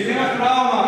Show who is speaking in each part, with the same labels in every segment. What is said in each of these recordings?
Speaker 1: Ele Vivemos
Speaker 2: trauma.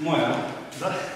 Speaker 2: 莫呀，来。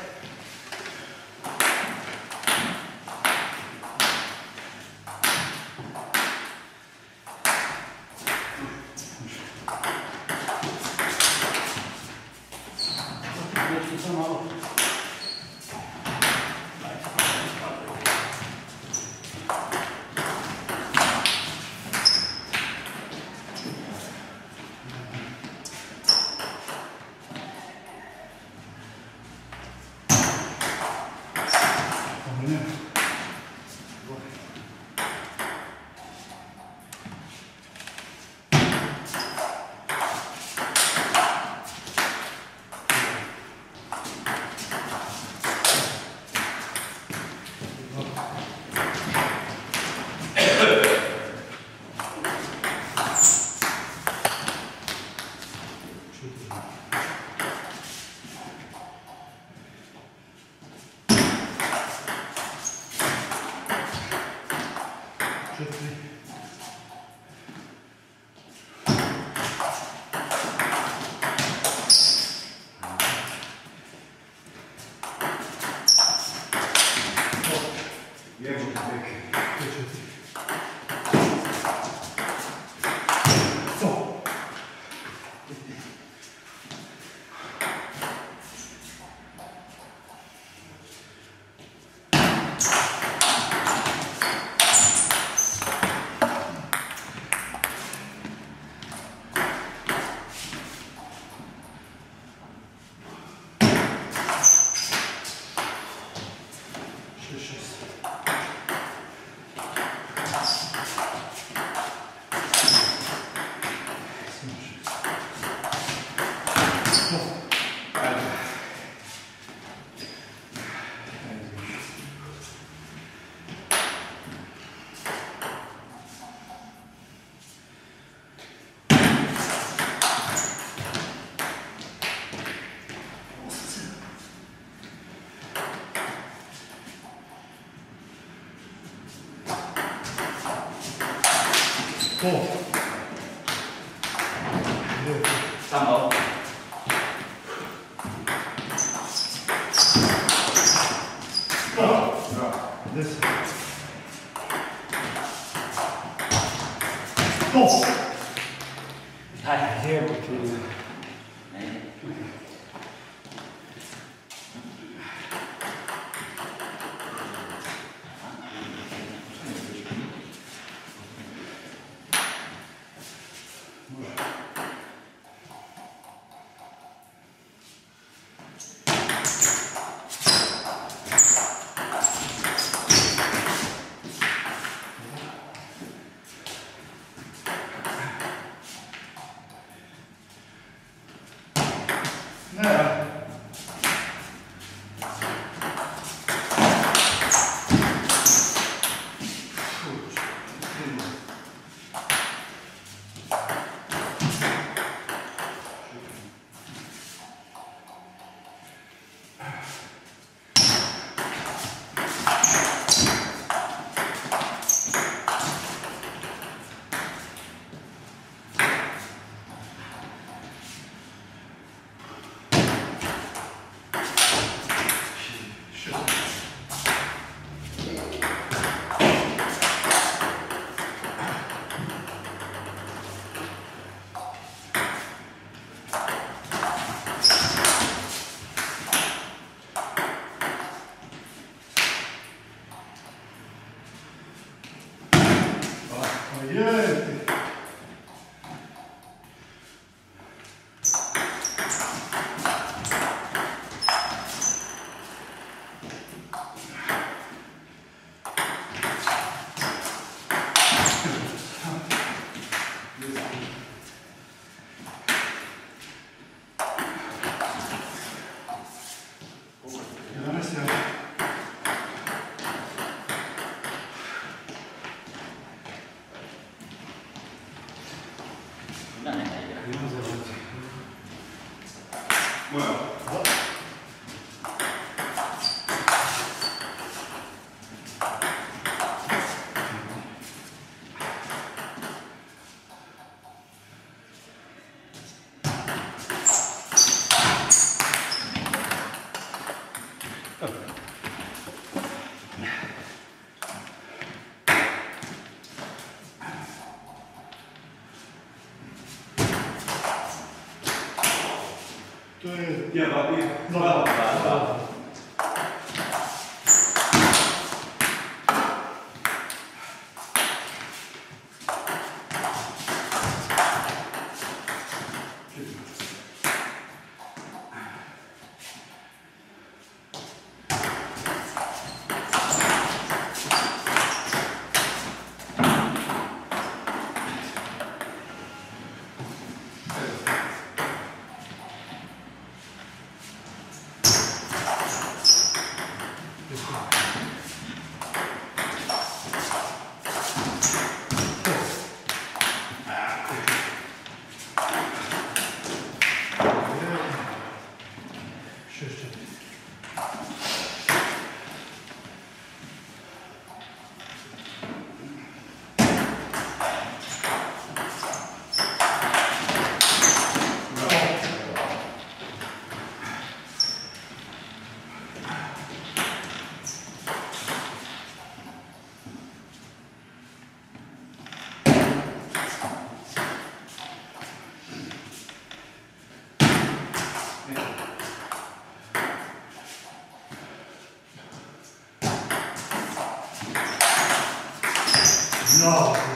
Speaker 2: 五、六、
Speaker 3: 三、五。
Speaker 2: 뭐야? No.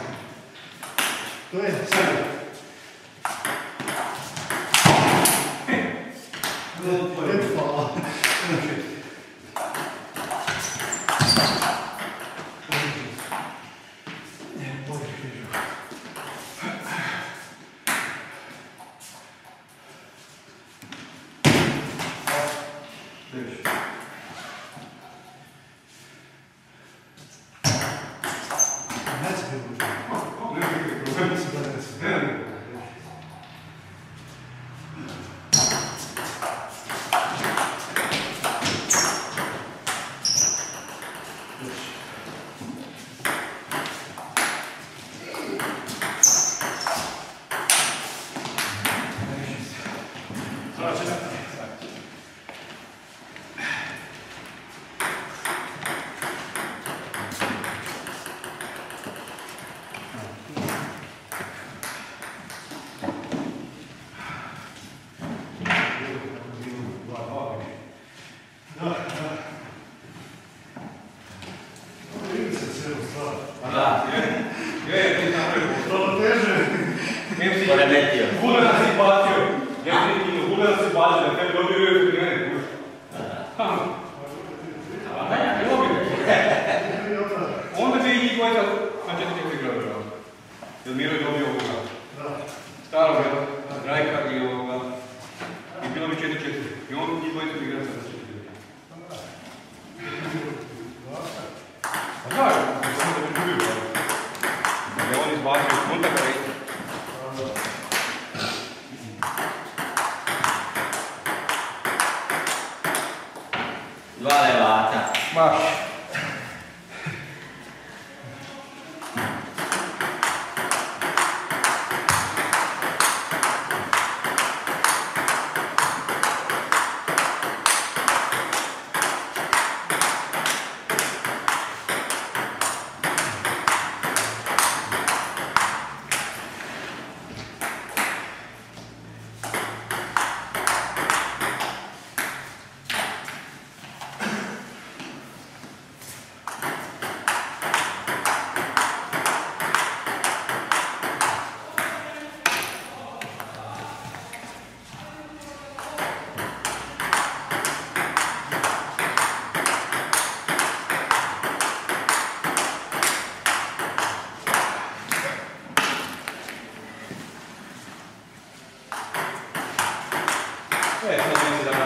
Speaker 2: Yeah,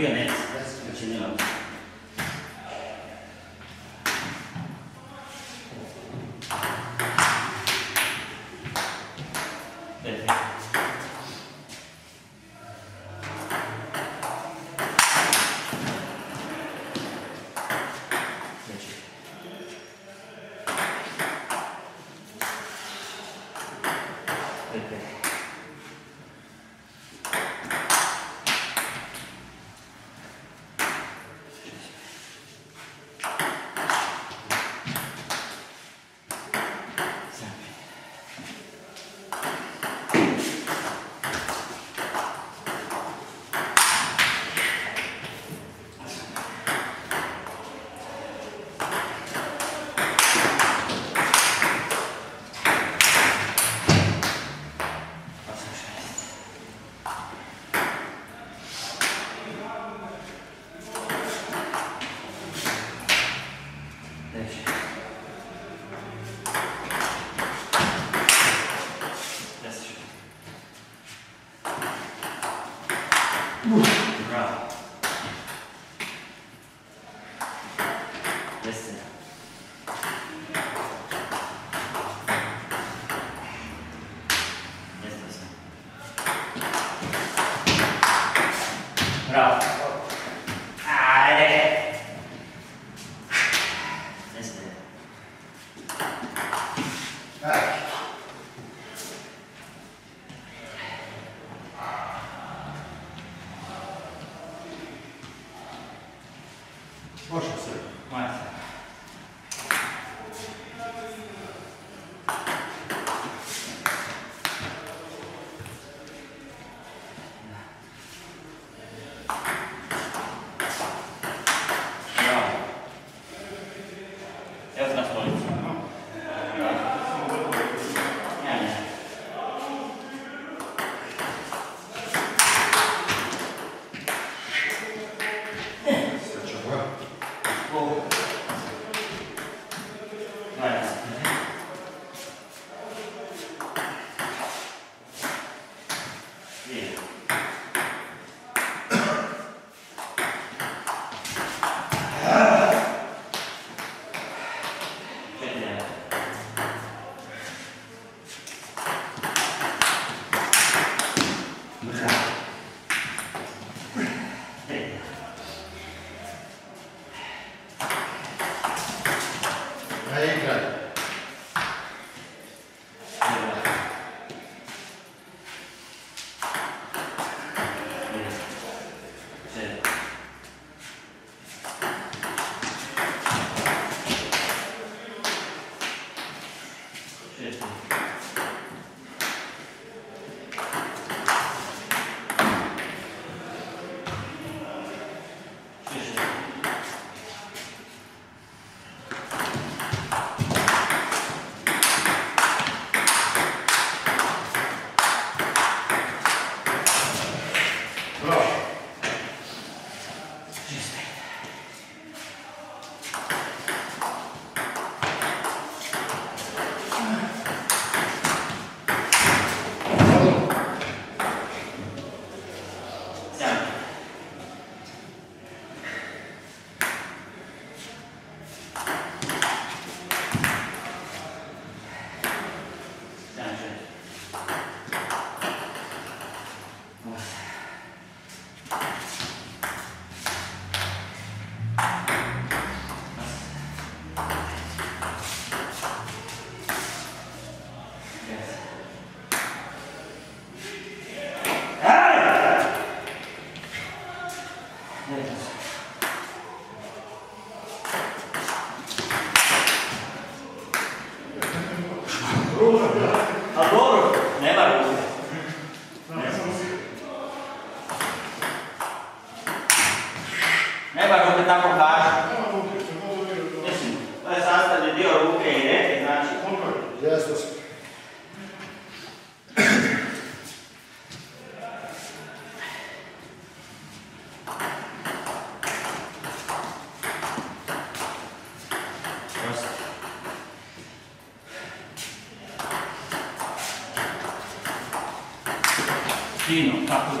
Speaker 3: be an S. aqui não, tá, por